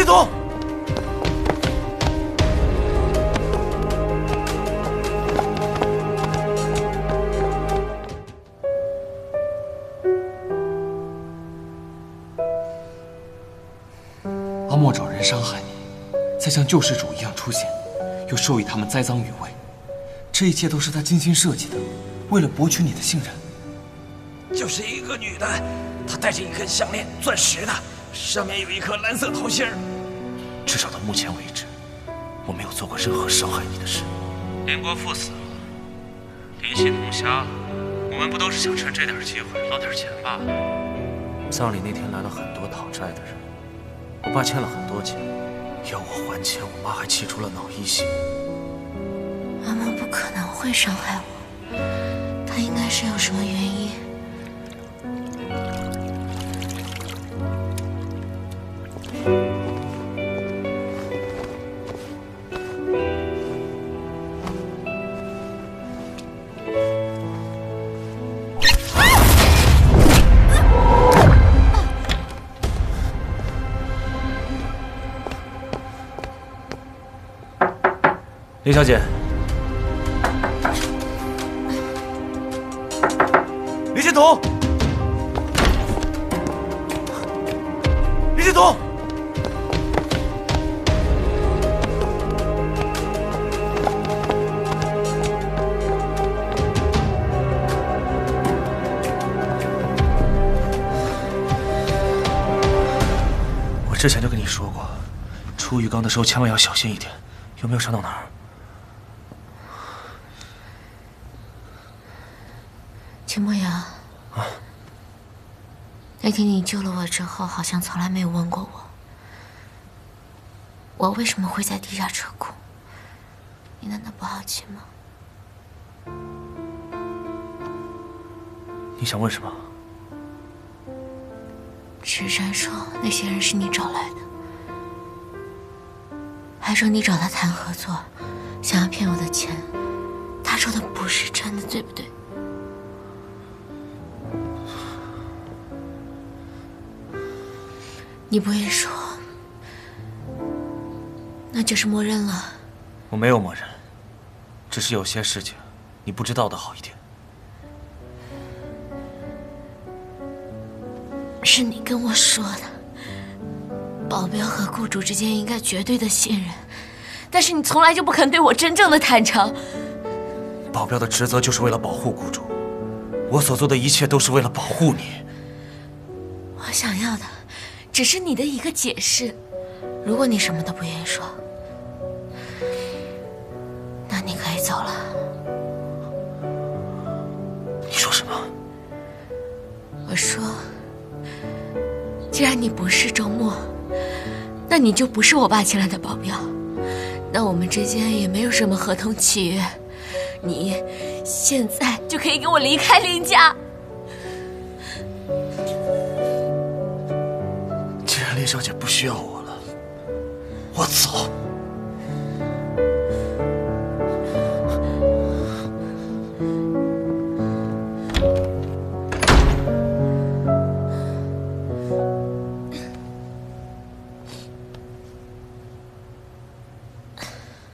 志图。阿莫找人伤害你，再像救世主一样出现，又授予他们栽赃与位，这一切都是他精心设计的，为了博取你的信任。就是一个女的，她戴着一根项链，钻石的，上面有一颗蓝色桃心儿。至少到目前为止，我没有做过任何伤害你的事。林国富死了，林欣彤瞎了，我们不都是想趁这点机会捞点钱罢了？葬礼那天来了很多讨债的人，我爸欠了很多钱，要我还钱，我妈还气出了脑溢血。妈妈不可能会伤害我，她应该是有什么原因。林小姐，林欣彤，林欣彤，我之前就跟你说过，出浴缸的时候千万要小心一点，有没有伤到哪儿？秦墨阳，那天你救了我之后，好像从来没有问过我，我为什么会在地下车库？你难道不好奇吗？你想问什么？池山说那些人是你找来的，还说你找他谈合作，想要骗我的钱。他说的不是真的，对不对？你不愿意说，那就是默认了。我没有默认，只是有些事情你不知道的好一点。是你跟我说的，保镖和雇主之间应该绝对的信任，但是你从来就不肯对我真正的坦诚。保镖的职责就是为了保护雇主，我所做的一切都是为了保护你。我想要的只是你的一个解释。如果你什么都不愿意说，那你可以走了。你说什么？我说，既然你不是周末，那你就不是我爸请来的保镖，那我们之间也没有什么合同契约，你现在就可以给我离开林家。林小姐不需要我了，我走。